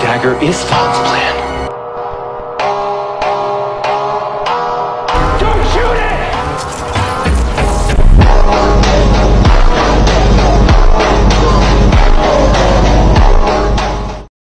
dagger is Thought's plan.